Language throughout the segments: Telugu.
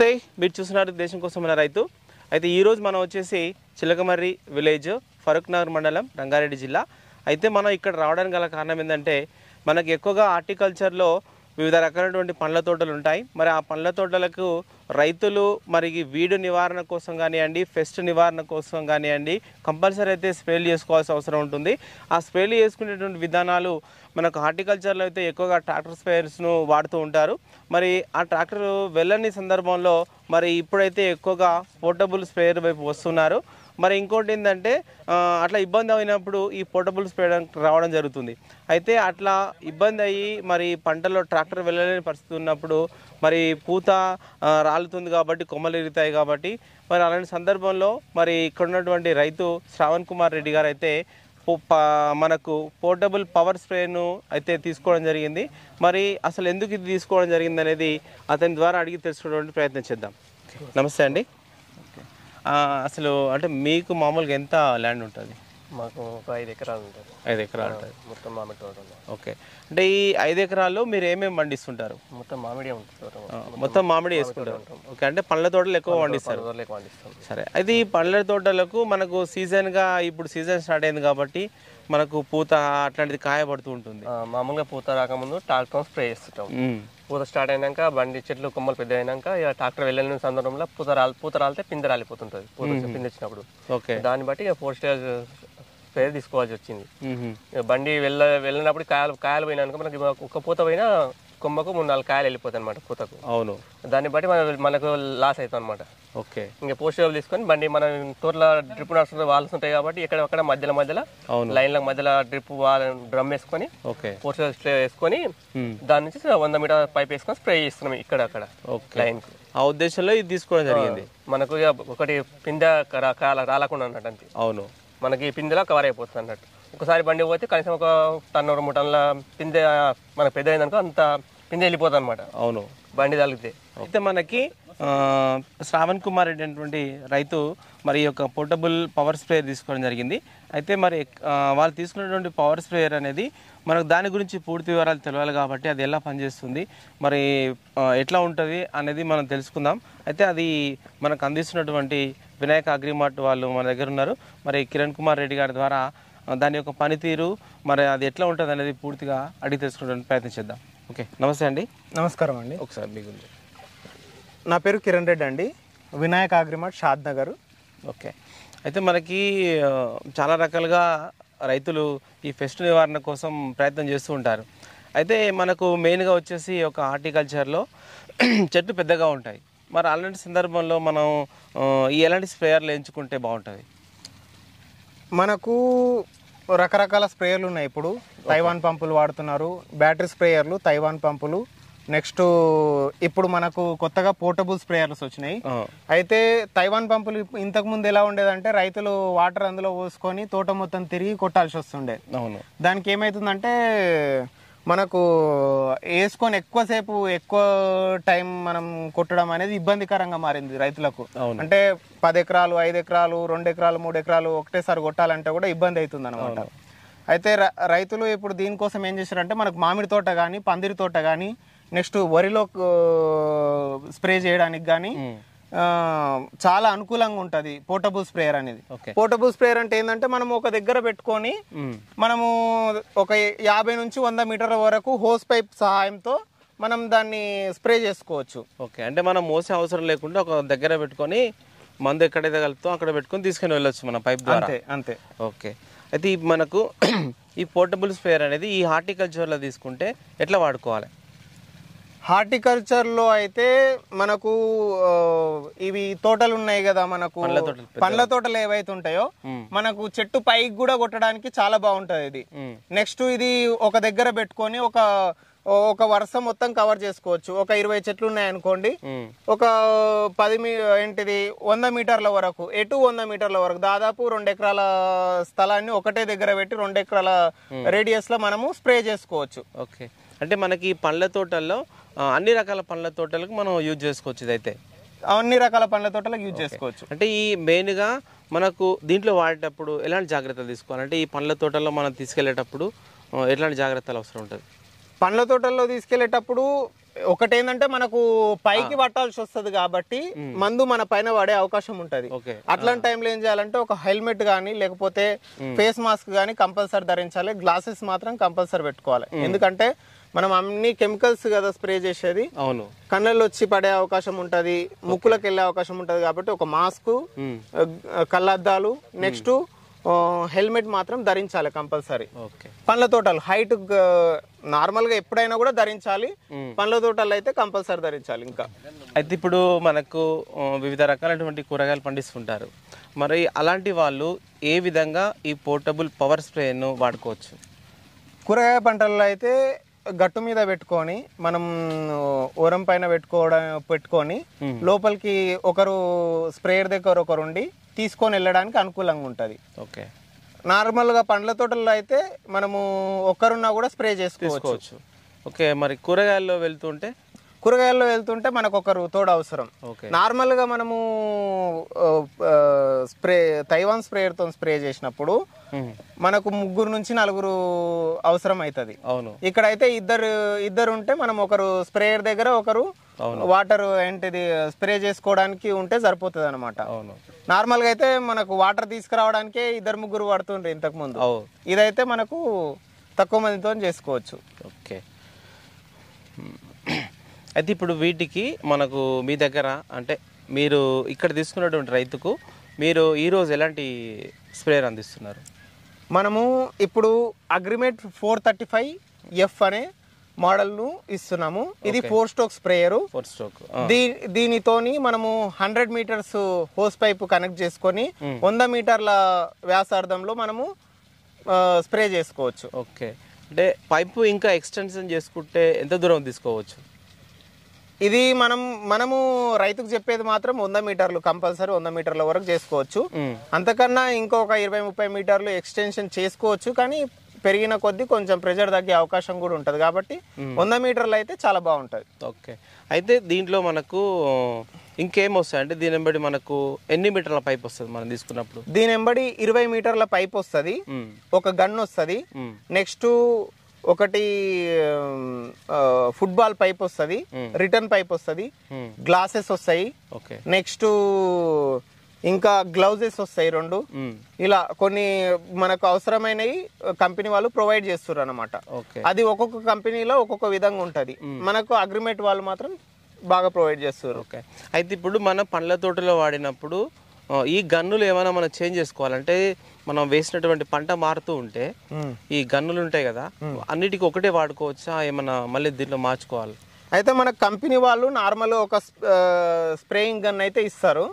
నమస్తే. మీరు చూస్తున్నారు దేశం కోసం మన రైతు. అయితే ఈరోజు మనం వచ్చేసి చిలకమర్రి విలేజ్ ఫరూక్ నగర్ మండలం రంగారెడ్డి జిల్లా. అయితే మనం ఇక్కడ రావడానికి గల కారణం ఏంటంటే మనకి ఎక్కువగా హార్టికల్చర్లో వివిధ రకాలైనటువంటి పండ్ల తోటలు ఉంటాయి. మరి ఆ పండ్ల తోటలకు రైతులు మరి వీడు నివారణ కోసం కానివ్వండి పెస్ట్ నివారణ కోసం కానివ్వండి కంపల్సరీ అయితే స్ప్రేలు చేసుకోవాల్సిన అవసరం ఉంటుంది. ఆ స్ప్రేలు చేసుకునేటువంటి విధానాలు మనకు హార్టికల్చర్లో అయితే ఎక్కువగా ట్రాక్టర్ స్పేర్స్ను వాడుతూ ఉంటారు. మరి ఆ ట్రాక్టర్ వెళ్ళని సందర్భంలో మరి ఇప్పుడైతే ఎక్కువగా పోర్టబుల్ స్ప్రేయర్ వైపు వస్తున్నారు. మరి ఇంకోటి ఏంటంటే అట్లా ఇబ్బంది అయినప్పుడు ఈ పోర్టబుల్ స్ప్రేయర్ రావడం జరుగుతుంది. అయితే అట్లా ఇబ్బంది అయ్యి మరి పంటలో ట్రాక్టర్ వెళ్ళలేని పరిస్థితి ఉన్నప్పుడు మరి పూత రాలుతుంది కాబట్టి కొమ్మలు ఇరుగుతాయి కాబట్టి మరి అలాంటి సందర్భంలో మరి ఇక్కడ ఉన్నటువంటి రైతు శ్రావణ్ కుమార్ రెడ్డి గారు అయితే మనకు పోర్టబుల్ పవర్ స్ప్రేను అయితే తీసుకోవడం జరిగింది. మరి అసలు ఎందుకు ఇది తీసుకోవడం జరిగింది అనేది అతని ద్వారా అడిగి తెలుసుకోవడానికి ప్రయత్నం చేద్దాం. నమస్తే అండి. అసలు అంటే మీకు మామూలుగా ఎంత ల్యాండ్ ఉంటుంది? మాకు ఒక ఐదు ఎకరాలు ఉంటుంది. ఐదు ఎకరాలు ఉంటుంది. మొత్తం మామిడి తోట. ఓకే. అంటే ఈ ఐదు ఎకరాల్లో మీరు ఏమేమి పండిస్తుంటారు? మొత్తం మామిడి ఉంటుంది మొత్తం మామిడి వేసుకుంటారు. ఓకే. అంటే పండ్ల తోటలు ఎక్కువ పండిస్తారు సరే. అయితే ఈ పండ్ల తోటలకు మనకు సీజన్గా ఇప్పుడు సీజన్ స్టార్ట్ అయింది కాబట్టి మనకు పూత అట్లాంటిది కాయపడుతూ ఉంటుంది. మామూలుగా పూత రాకముందు ట్రాక్టర్ స్ప్రే చేస్తుంటాం. పూత స్టార్ట్ అయినాక బండి చెట్లు కొమ్మలు పెద్ద అయినాక ఇక ట్రాక్టర్ వెళ్ళిన సందర్భంలో పూత రాలి పూత రాలితే పిందె రాలిపోతుంటుంది. పూత పిందె వచ్చినప్పుడు ఓకే. దాన్ని బట్టి ఇక ఫోర్ స్టేజ్ స్ప్రే తీసుకోవాల్సి వచ్చింది. బండి వెళ్ళ వెళ్ళినప్పుడు కాయలు కాయలు పోయినాక మనకి ఒక పూత పోయినా కొమ్మకు మూడు నాలుగు కాయలు వెళ్ళిపోతాయి అనమాట పూతకు. అవును. దాన్ని బట్టి మన మనకు లాస్ అవుతుంది అనమాట ఓకే. ఇంకా పోస్ట్ డబ్బులు తీసుకొని బండి మన తోటలో డ్రిప్ నడుస్తుంటే వాల్స్ ఉంటాయి కాబట్టి ఇక్కడ అక్కడ మధ్యలో మధ్యలో. లైన్ల మధ్యలో డ్రిప్ వాల్ డ్రమ్ వేసుకొని ఓకే. పోస్ట్ స్ప్రే వేసుకొని. దాని నుంచి వంద మీటర్ పైప్ వేసుకొని స్ప్రే చేస్తున్నాం ఇక్కడ అక్కడ ఓకే. లైన్ ఆ ఉద్దేశంలో ఇది తీసుకోవడం జరిగింది. మనకు ఒకటి కాల రాలకుండా అన్నట్టు అంతే. అవును. మనకి పిందెలో కవర్ అయిపోతుంది అన్నట్టు. ఒకసారి బండి పోతే కనీసం ఒక టన్ మూడు టన్నుల పిందె మనకు పెద్ద అయిందనుకో అంత పిందె వెళ్ళిపోతుంది అనమాట అవును. బండి తగిలితే. అయితే మనకి శ్రావణ్ కుమార్ రెడ్డి అనేటువంటి రైతు మరి యొక్క పోర్టబుల్ పవర్ స్ప్రేయర్ తీసుకోవడం జరిగింది. అయితే మరి వాళ్ళు తీసుకున్నటువంటి పవర్ స్ప్రేయర్ అనేది మనకు దాని గురించి పూర్తి వివరాలు తెలియాలి కాబట్టి అది ఎలా పనిచేస్తుంది మరి ఎట్లా ఉంటుంది అనేది మనం తెలుసుకుందాం. అయితే అది మనకు అందిస్తున్నటువంటి వినాయక అగ్రిమార్ట్ వాళ్ళు మన దగ్గర ఉన్నారు. మరి కిరణ్ కుమార్ రెడ్డి గారి ద్వారా దాని యొక్క పనితీరు మరి అది ఎట్లా ఉంటుంది అనేది పూర్తిగా అడిగి తెలుసుకునే ప్రయత్నం చేద్దాం. ఓకే నమస్తే అండి. నమస్కారం అండి. ఒకసారి మీకు నా పేరు కిరణ్ రెడ్డి అండి. Vinayak Agrimart Shadnagar. Okay అయితే మనకి చాలా రకాలుగా రైతులు ఈ పెస్ట్ నివారణ కోసం ప్రయత్నం చేస్తూ ఉంటారు. అయితే మనకు మెయిన్గా వచ్చేసి ఒక హార్టికల్చర్లో చెట్లు పెద్దగా ఉంటాయి. మరి అలాంటి సందర్భంలో మనం ఎలాంటి స్ప్రేయర్లు ఎంచుకుంటే బాగుంటుంది? మనకు రకరకాల స్ప్రేయర్లు ఉన్నాయి ఇప్పుడు. తైవాన్ పంపులు వాడుతున్నారు. బ్యాటరీ స్ప్రేయర్లు తైవాన్ పంపులు. నెక్స్ట్ ఇప్పుడు మనకు కొత్తగా పోర్టబుల్ స్ప్రేయర్స్ వచ్చినాయి. అయితే తైవాన్ పంపులు ఇంతకు ముందు ఎలా ఉండేదంటే రైతులు వాటర్ అందులో పోసుకొని తోట మొత్తం తిరిగి కొట్టాల్సి వస్తుండే. దానికి ఏమవుతుందంటే మనకు వేసుకొని ఎక్కువసేపు ఎక్కువ టైం మనం కొట్టడం అనేది ఇబ్బందికరంగా మారింది రైతులకు. అంటే పది ఎకరాలు ఐదు ఎకరాలు రెండు ఎకరాలు మూడు ఎకరాలు ఒకటేసారి కొట్టాలంటే కూడా ఇబ్బంది అవుతుంది అనమాట అయితే రైతులు ఇప్పుడు దీనికోసం ఏం చేశారంటే మనకు మామిడి తోట కానీ పందిరి తోట కానీ నెక్స్ట్ వరిలో స్ప్రే చేయడానికి కానీ చాలా అనుకూలంగా ఉంటుంది పోర్టబుల్ స్ప్రేయర్ అనేది. పోర్టబుల్ స్ప్రేయర్ అంటే ఏంటంటే మనం ఒక దగ్గర పెట్టుకొని. మనము ఒక యాభై నుంచి వంద మీటర్ల వరకు హోస్ పైప్ సహాయంతో మనం దాన్ని స్ప్రే చేసుకోవచ్చు. ఓకే. అంటే మనం మోసే అవసరం లేకుండా ఒక దగ్గర పెట్టుకొని మందు ఎక్కడైతే కలుపుతాం అక్కడ పెట్టుకొని తీసుకొని వెళ్ళొచ్చు మన పైప్ ద్వారా. అంతే అంతే. ఓకే. అయితే మనకు ఈ పోర్టబుల్ స్ప్రేయర్ అనేది ఈ హార్టికల్చర్లో తీసుకుంటే ఎట్లా వాడుకోవాలి? హార్టికల్చర్లో అయితే మనకు ఇవి తోటలు ఉన్నాయి కదా మనకు. పండ్ల తోటలు ఏవైతే ఉంటాయో మనకు చెట్టు పైకి కూడా కొట్టడానికి చాలా బాగుంటది ఇది. నెక్స్ట్ ఇది ఒక దగ్గర పెట్టుకొని ఒక ఒక వరుస మొత్తం కవర్ చేసుకోవచ్చు. ఒక ఇరవై చెట్లు ఉన్నాయనుకోండి మ్మ్. ఒక పది మీ ఏంటిది వంద మీటర్ల వరకు ఎటు వంద మీటర్ల వరకు దాదాపు రెండు ఎకరాల స్థలాన్ని ఒకటే దగ్గర పెట్టి రెండు ఎకరాల రేడియస్లో మనము స్ప్రే చేసుకోవచ్చు. ఓకే. అంటే మనకి పండ్ల తోటల్లో అన్ని రకాల పండ్ల తోటలకు మనం యూజ్ చేసుకోవచ్చు ఇదైతే. అన్ని రకాల పండ్ల తోటలకు యూజ్ చేసుకోవచ్చు. అంటే ఈ మెయిన్గా మనకు దీంట్లో వాడేటప్పుడు ఎలాంటి జాగ్రత్తలు తీసుకోవాలి? అంటే ఈ పండ్ల తోటల్లో మనం తీసుకెళ్ళేటప్పుడు ఎలాంటి జాగ్రత్తలు అవసరం ఉంటుంది? పండ్ల తోటల్లో తీసుకెళ్ళేటప్పుడు ఒకటి ఏంటంటే మనకు పైకి పట్టాల్సి వస్తుంది కాబట్టి మందు మన పైన పడే అవకాశం ఉంటది. ఓకే. అట్లాంటి టైంలో ఏం చేయాలంటే ఒక హెల్మెట్ కానీ లేకపోతే ఫేస్ మాస్క్ కానీ కంపల్సరీ ధరించాలి. గ్లాసెస్ మాత్రం కంపల్సరీ పెట్టుకోవాలి. ఎందుకంటే మనం అన్ని కెమికల్స్ కదా స్ప్రే చేసేది. అవును. కళ్ళల్లో వచ్చి పడే అవకాశం ఉంటది ముక్కులకు వెళ్ళే అవకాశం ఉంటది కాబట్టి ఒక మాస్క్ కళ్ళద్దాలు నెక్స్ట్ హెల్మెట్ మాత్రం ధరించాలి కంపల్సరీ. ఓకే. పండ్ల తోటలు హైట్ నార్మల్గా ఎప్పుడైనా కూడా ధరించాలి. పండ్ల తోటలు అయితే కంపల్సరీ ధరించాలి ఇంకా. అయితే ఇప్పుడు మనకు వివిధ రకాలైనటువంటి కూరగాయలు పండిస్తుంటారు. మరి అలాంటి వాళ్ళు ఏ విధంగా ఈ పోర్టబుల్ పవర్ స్ప్రేను వాడుకోవచ్చు? కూరగాయ పంటల్లో అయితే గట్టు మీద పెట్టుకొని మనం ఓరం పైన పెట్టుకోవడం పెట్టుకొని లోపలికి ఒకరు స్ప్రేయర్ దగ్గర ఒకరు ఉండి తీసుకొని వెళ్ళడానికి అనుకూలంగా ఉంటుంది. ఓకే. నార్మల్గా పండ్ల తోటల్లో అయితే మనము ఒక్కరున్నా కూడా స్ప్రే చేసుకోవచ్చు. ఓకే మరి కూరగాయల్లో వెళ్తుంటే కూరగాయల్లో వెళ్తుంటే మనకు ఒకరు తోడు అవసరం ఓకే నార్మల్గా మనము స్ప్రే తైవాన్ స్ప్రేయర్తో స్ప్రే చేసినప్పుడు మనకు ముగ్గురు నుంచి నలుగురు అవసరం అవుతుంది అవును. ఇక్కడైతే ఇద్దరు ఇద్దరు ఉంటే మనం ఒకరు స్ప్రేయర్ దగ్గర ఒకరు. వాటర్ ఏంటిది స్ప్రే చేసుకోవడానికి ఉంటే సరిపోతుంది అనమాట అవును. నార్మల్గా అయితే మనకు వాటర్ తీసుకురావడానికే ఇద్దరు ముగ్గురు పడుతుండ్రు ఇంతకు ముందు ఇదైతే మనకు తక్కువ మందితో చేసుకోవచ్చు. ఓకే. అయితే ఇప్పుడు వీటికి మనకు మీ దగ్గర అంటే మీరు ఇక్కడ తీసుకున్నటువంటి రైతుకు మీరు ఈరోజు ఎలాంటి స్ప్రేయర్ అందిస్తున్నారు? మనము ఇప్పుడు agreement four thirty five F అనే మోడల్ను ఇస్తున్నాము. ఇది four stroke sprayer. Four stroke దీ దీనితోని మనము hundred metres hose pipe connect చేసుకొని వంద మీటర్ల వ్యాసార్థంలో మనము స్ప్రే చేసుకోవచ్చు. ఓకే. అంటే పైపు ఇంకా ఎక్స్టెన్షన్ చేసుకుంటే ఎంత దూరం తీసుకోవచ్చు? ఇది మనం మనము రైతుకు చెప్పేది మాత్రం వంద మీటర్లు కంపల్సరీ వంద మీటర్ల వరకు చేసుకోవచ్చు. అంతకన్నా ఇంకొక ఇరవై ముప్పై మీటర్లు ఎక్స్టెన్షన్ చేసుకోవచ్చు కానీ పెరిగిన కొద్దీ కొంచెం ప్రెజర్ తగ్గే అవకాశం కూడా ఉంటుంది. కాబట్టి వంద మీటర్లు అయితే చాలా బాగుంటుంది. ఓకే. అయితే దీంట్లో మనకు ఇంకేం వస్తాయి? అంటే దీని బట్టి మనకు ఎన్ని మీటర్ల పైప్ వస్తుంది మనం తీసుకున్నప్పుడు? దీని వెంబడి ఇరవై మీటర్ల పైప్ వస్తుంది. ఒక గన్ వస్తుంది. నెక్స్ట్ ఒకటి ఫుట్బాల్ పైప్ వస్తుంది రిటర్న్ పైప్ వస్తుంది. గ్లాసెస్ వస్తాయి. ఓకే. నెక్స్ట్ ఇంకా గ్లౌజెస్ వస్తాయి రెండు. ఇలా కొన్ని మనకు అవసరమైనవి కంపెనీ వాళ్ళు ప్రొవైడ్ చేస్తారు అనమాట అది ఒక్కొక్క కంపెనీలో ఒక్కొక్క విధంగా ఉంటది. మనకు అగ్రిమెంట్ వాళ్ళు మాత్రం బాగా ప్రొవైడ్ చేస్తారు ఓకే. అయితే ఇప్పుడు మన పండ్ల తోటలో వాడినప్పుడు ఈ గన్నులు ఏమైనా మనం చేంజ్ చేసుకోవాలంటే మనం వేసినటువంటి పంట మారుతూ ఉంటే ఈ గన్నులు ఉంటాయి కదా అన్నిటికీ ఒకటే వాడుకోవచ్చా? ఏమైనా మళ్ళీ దీంట్లో మార్చుకోవాలి? అయితే మన కంపెనీ వాళ్ళు నార్మల్ ఒక స్ప్రేయింగ్ గన్ అయితే ఇస్తారు.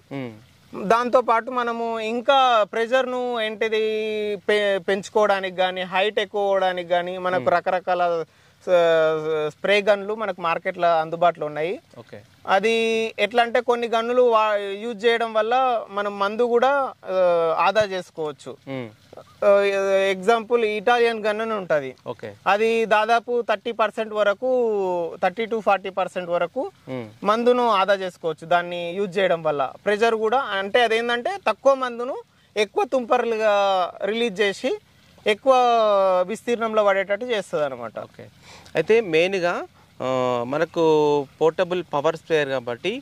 దాంతో పాటు మనము ఇంకా ప్రెషర్ను ఏంటిది పెంచుకోవడానికి కానీ హైట్ ఎక్కువ అవడానికి కానీ మనకు రకరకాల స్ప్రే గన్లు మనకు మార్కెట్లో అందుబాటులో ఉన్నాయి. ఓకే. అది ఎట్లా అంటే కొన్ని గన్నులు యూజ్ చేయడం వల్ల మనం మందు కూడా ఆదా చేసుకోవచ్చు. ఎగ్జాంపుల్ ఇటాలియన్ గన్ అని ఉంటుంది. ఓకే. అది దాదాపు థర్టీ పర్సెంట్ వరకు థర్టీ టు ఫార్టీ పర్సెంట్ వరకు మందును ఆదా చేసుకోవచ్చు దాన్ని యూజ్ చేయడం వల్ల. ప్రెషర్ కూడా అంటే అదేంటంటే తక్కువ మందును ఎక్కువ తుంపర్లుగా రిలీజ్ చేసి ఎక్కువ విస్తీర్ణంలో పడేటట్టు చేస్తుంది అనమాట ఓకే. అయితే మెయిన్గా మనకు పోర్టబుల్ పవర్ స్ప్రేయర్ కాబట్టి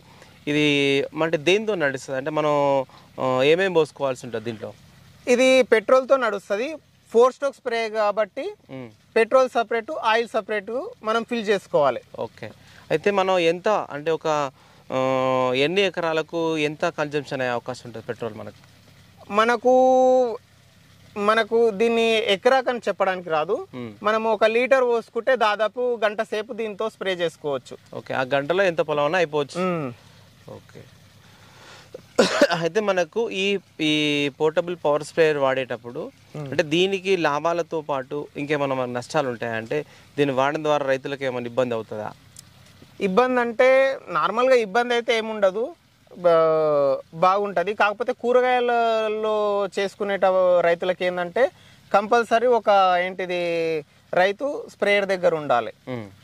ఇది అంటే దేనితో నడుస్తుంది? అంటే మనం ఏమేమి పోసుకోవాల్సి ఉంటుంది దీంట్లో? ఇది పెట్రోల్తో నడుస్తుంది. ఫోర్ స్టోక్ స్ప్రే కాబట్టి పెట్రోల్ సపరేట్ ఆయిల్ సపరేట్ మనం ఫిల్ చేసుకోవాలి. ఓకే. అయితే మనం ఎంత అంటే ఒక ఎన్ని ఎకరాలకు ఎంత కన్జంప్షన్ అయ్యే అవకాశం ఉంటుంది పెట్రోల్ మనకు? మనకు మనకు దీన్ని ఎకరాకని చెప్పడానికి రాదు. మనం ఒక లీటర్ పోసుకుంటే దాదాపు గంట సేపు దీంతో స్ప్రే చేసుకోవచ్చు. ఓకే ఆ గంటలో ఎంత పొలం అయిపోవచ్చు. ఓకే. అయితే మనకు ఈ ఈ పోర్టబుల్ పవర్ స్ప్రేయర్ వాడేటప్పుడు అంటే దీనికి లాభాలతో పాటు ఇంకేమైనా మన నష్టాలు ఉంటాయా? అంటే దీన్ని వాడడం ద్వారా రైతులకు ఏమైనా ఇబ్బంది అవుతుందా? ఇబ్బంది అంటే నార్మల్గా ఇబ్బంది అయితే ఏముండదు. బాగుంటుంది. కాకపోతే కూరగాయలలో చేసుకునేట రైతులకి ఏంటంటే కంపల్సరీ ఒక ఏంటిది రైతు స్ప్రేయర్ దగ్గర ఉండాలి.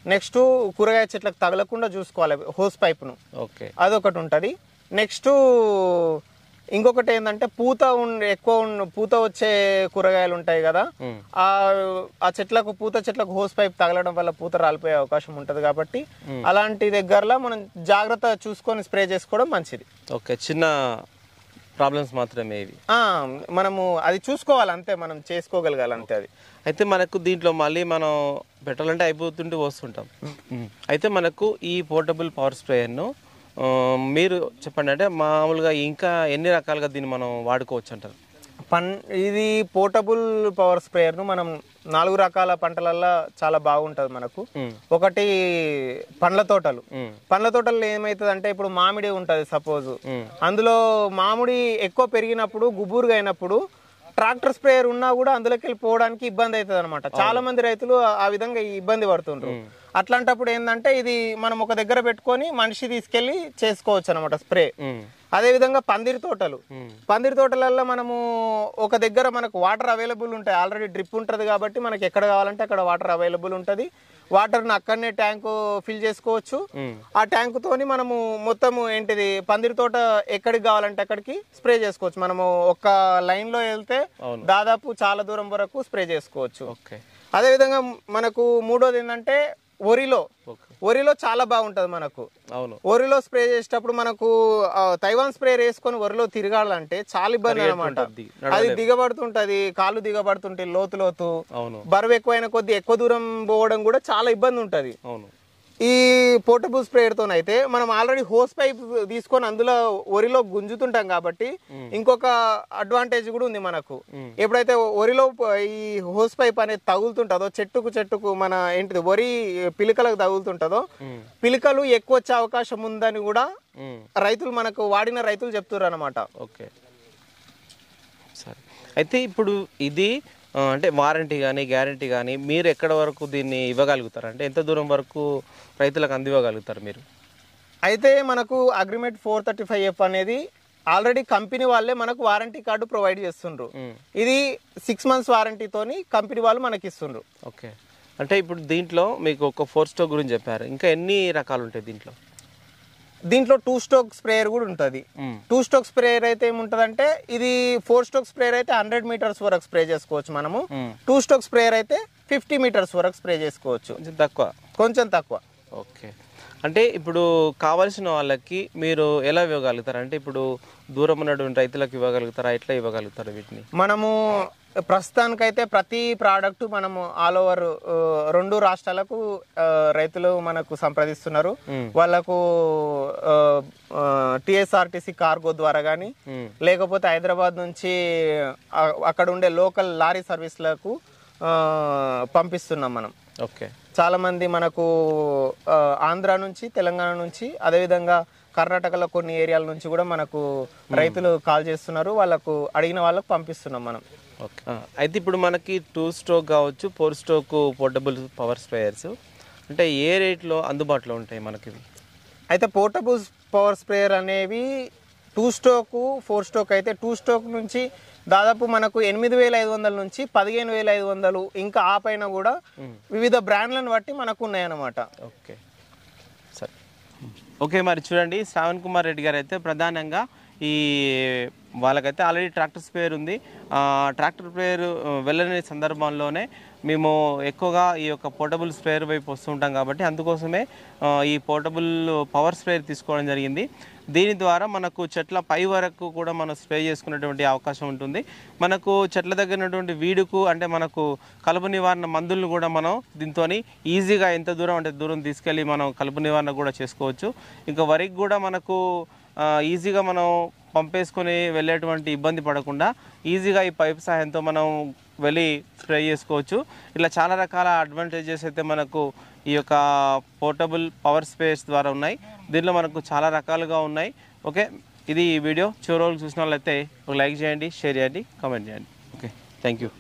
నెక్స్ట్ కూరగాయ చెట్లకు తగలకుండా చూసుకోవాలి హోస్ పైప్ను. ఓకే. అదొకటి ఉంటుంది. నెక్స్ట్ ఇంకొకటి ఏంటంటే పూత ఉండే ఎక్కువ పూత వచ్చే కూరగాయలు ఉంటాయి కదా. ఆ ఆ చెట్లకు పూత చెట్లకు హోస్ పైప్ తగలడం వల్ల పూత రాలిపోయే అవకాశం ఉంటది కాబట్టి అలాంటి దగ్గరలో మనం జాగ్రత్త చూసుకొని స్ప్రే చేసుకోవడం మంచిది. ఓకే చిన్న ప్రాబ్లమ్స్ మాత్రమే ఇవి. మనము అది చూసుకోవాలి అంతే మనం చేసుకోగలగాలి అంతే అది. అయితే మనకు దీంట్లో మళ్ళీ మనం పెట్టాలంటే అయిపోతుంటే వస్తుంటాం. అయితే మనకు ఈ పోర్టబుల్ పవర్ స్ప్రేయర్ను మీరు చెప్పండి అంటే మామూలుగా ఇంకా ఎన్ని రకాలుగా దీన్ని మనం వాడుకోవచ్చు అంటారు? పన్ ఇది పోర్టబుల్ పవర్ స్ప్రేయర్ను మనం నాలుగు రకాల పంటలల్లో చాలా బాగుంటుంది మనకు. ఒకటి పండ్ల తోటలు. పండ్ల తోటల్లో ఏమవుతుంది అంటే ఇప్పుడు మామిడి ఉంటుంది సపోజ్. అందులో మామిడి ఎక్కువ పెరిగినప్పుడు గుబురుగా అయినప్పుడు ట్రాక్టర్ స్ప్రేయర్ ఉన్నా కూడా అందులోకి వెళ్ళి పోవడానికి ఇబ్బంది అవుతుంది అనమాట చాలా మంది రైతులు ఆ- విధంగా ఇబ్బంది పడుతుండ్రు. అట్లాంటప్పుడు ఏంటంటే ఇది మనం ఒక దగ్గర పెట్టుకొని మనిషి తీసుకెళ్ళి చేసుకోవచ్చు అనమాట స్ప్రే. అదే విధంగా పందిరి తోటలు. పందిరి తోటలలో మనము ఒక దగ్గర మనకు వాటర్ అవైలబుల్ ఉంటాయి. ఆల్రెడీ డ్రిప్ ఉంటుంది కాబట్టి మనకి ఎక్కడ కావాలంటే అక్కడ వాటర్ అవైలబుల్ ఉంటుంది. వాటర్ని అక్కడనే ట్యాంకు ఫిల్ చేసుకోవచ్చు. ఆ ట్యాంకుతోని మనము మొత్తము ఏంటిది పందిరి తోట ఎక్కడికి కావాలంటే అక్కడికి స్ప్రే చేసుకోవచ్చు. మనము ఒక లైన్లో వెళ్తే. దాదాపు చాలా దూరం వరకు స్ప్రే చేసుకోవచ్చు. ఓకే. అదే విధంగా మనకు మూడోది ఏంటంటే వరిలో వరిలో చాలా బాగుంటది మనకు. అవును. వరిలో స్ప్రే చేసేటప్పుడు మనకు తైవాన్ స్ప్రే వేసుకొని వరిలో తిరగాలంటే చాలా ఇబ్బంది అనమాట అది దిగబడుతుంటది కాళ్ళు దిగబడుతుంటాయి లోతు లోతు బరువు ఎక్కువైన కొద్ది ఎక్కువ దూరం పోవడం కూడా చాలా ఇబ్బంది ఉంటది. అవును. ఈ పోర్టబుల్ స్ప్రేయర్తో అయితే మనం ఆల్రెడీ హోస్ పైప్ తీసుకొని అందులో వరిలో గుంజుతుంటాం కాబట్టి ఇంకొక అడ్వాంటేజ్ కూడా ఉంది మనకు. ఎప్పుడైతే వరిలో ఈ హోస్ పైప్ అనేది తగులుతుంటుందో చెట్టుకు చెట్టుకు మన ఏంటిది వరి పిలికలకు తగులుతుంటుందో పిలికలు ఎక్కువ వచ్చే అవకాశం ఉందని కూడా రైతులు మనకు వాడిన రైతులు చెప్తున్నారు అనమాట ఓకే. సరే. అయితే ఇప్పుడు ఇది అంటే వారంటీ కానీ గ్యారంటీ కానీ మీరు ఎక్కడ వరకు దీన్ని ఇవ్వగలుగుతారు? అంటే ఎంత దూరం వరకు రైతులకు అందివ్వగలుగుతారు మీరు? అయితే మనకు agreement four thirty five F అనేది ఆల్రెడీ కంపెనీ వాళ్ళే మనకు వారంటీ కార్డు ప్రొవైడ్ చేస్తుండ్రు. ఇది సిక్స్ మంత్స్ వారంటీతోని కంపెనీ వాళ్ళు మనకి ఇస్తుండ్రు. ఓకే. అంటే ఇప్పుడు దీంట్లో మీకు ఒక ఫోర్ స్టోక్ గురించి చెప్పారు. ఇంకా ఎన్ని రకాలు ఉంటాయి దీంట్లో? దీంట్లో టూ స్టోక్ స్ప్రేయర్ కూడా ఉంటుంది. టూ స్టోక్ స్ప్రేయర్ అయితే ఏముంటదంటే ఇది ఫోర్ స్టోక్ స్ప్రేయర్ అయితే హండ్రెడ్ మీటర్స్ వరకు స్ప్రే చేసుకోవచ్చు మనము. టూ స్టోక్ స్ప్రేయర్ అయితే ఫిఫ్టీ మీటర్స్ వరకు స్ప్రే చేసుకోవచ్చు. కొంచెం తక్కువ? కొంచెం తక్కువ. ఓకే. అంటే ఇప్పుడు కావాల్సిన వాళ్ళకి మీరు ఎలా ఇవ్వగలుగుతారు? అంటే ఇప్పుడు దూరం ఉన్నటువంటి రైతులకు ఇవ్వగలుగుతారా? ఎట్లా ఇవ్వగలుగుతారు వీటిని? మనము ప్రస్తుతానికైతే ప్రతి ప్రోడక్ట్ మనము ఆల్ ఓవర్ రెండు రాష్ట్రాలకు రైతులు మనకు సంప్రదిస్తున్నారు. వాళ్ళకు టిఎస్ఆర్టీసీ కార్గో ద్వారా కానీ లేకపోతే హైదరాబాద్ నుంచి అక్కడ ఉండే లోకల్ లారీ సర్వీస్లకు పంపిస్తున్నాం మనం. ఓకే. చాలా మంది మనకు ఆంధ్ర నుంచి తెలంగాణ నుంచి అదేవిధంగా కర్ణాటకలో కొన్ని ఏరియాల నుంచి కూడా మనకు రైతులు కాల్ చేస్తున్నారు. వాళ్ళకు అడిగిన వాళ్ళకు పంపిస్తున్నాం మనం. అయితే ఇప్పుడు మనకి టూ స్ట్రోక్ కావచ్చు four stroke portable power sprayers. అంటే ఏ రేట్లో అందుబాటులో ఉంటాయి మనకి? అయితే పోర్టబుల్ పవర్ స్ప్రేయర్ అనేవి టూ స్టోక్ ఫోర్ స్టోక్ అయితే టూ స్టోక్ నుంచి దాదాపు మనకు ఎనిమిది వేల ఐదు వందల నుంచి పదిహేను వేల ఐదు వందలు ఇంకా ఆ పైన కూడా వివిధ బ్రాండ్లను బట్టి మనకు ఉన్నాయన్నమాట ఓకే. సరే. ఓకే మరి చూడండి శ్రావణ్ కుమార్ రెడ్డి గారు అయితే ప్రధానంగా ఈ వాళ్ళకైతే ఆల్రెడీ ట్రాక్టర్ స్పేర్ ఉంది ట్రాక్టర్ స్పేర్ వెళ్ళని సందర్భంలోనే మేము ఎక్కువగా ఈ యొక్క పోర్టబుల్ స్ప్రేయర్ వైపు వస్తుంటాం కాబట్టి అందుకోసమే ఈ పోర్టబుల్ పవర్ స్ప్రేయర్ తీసుకోవడం జరిగింది. దీని ద్వారా మనకు చెట్ల పై వరకు కూడా మనం స్ప్రే చేసుకునేటువంటి అవకాశం ఉంటుంది. మనకు చెట్ల దగ్గర ఉన్నటువంటి వీడుకు అంటే మనకు కలుపు నివారణ మందులను కూడా మనం దీంతో ఈజీగా ఎంత దూరం అంటే దూరం తీసుకెళ్ళి మనం కలుపు నివారణ కూడా చేసుకోవచ్చు. ఇంకా వరికి కూడా మనకు ఈజీగా మనం పంపేసుకొని వెళ్ళేటువంటి ఇబ్బంది పడకుండా ఈజీగా ఈ పైప్ సహాయంతో మనం వెళ్ళి స్ప్రే చేసుకోవచ్చు. ఇలా చాలా రకాల అడ్వాంటేజెస్ అయితే మనకు ఈ యొక్క పోర్టబుల్ పవర్ స్పేస్ ద్వారా ఉన్నాయి. దీనిలో మనకు చాలా రకాలుగా ఉన్నాయి. ఓకే? ఇది ఈ వీడియో. చివరి రోజులు చూసిన వాళ్ళైతే ఒక లైక్ చేయండి షేర్ చేయండి కామెంట్ చేయండి. ఓకే? Thank you